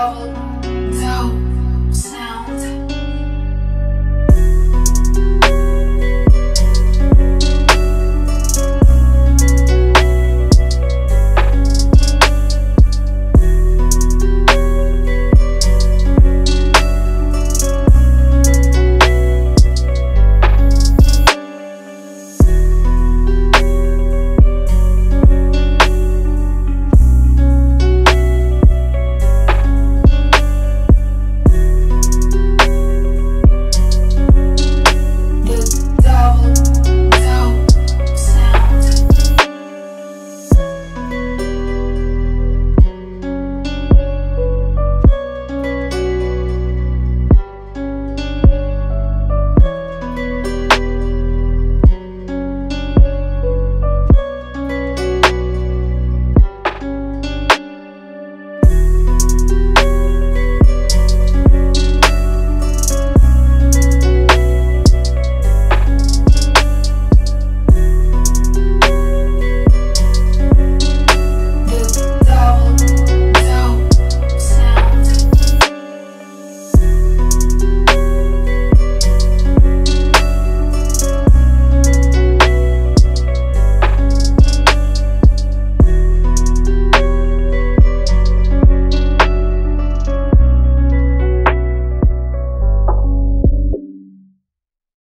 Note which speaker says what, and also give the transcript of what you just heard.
Speaker 1: out. No.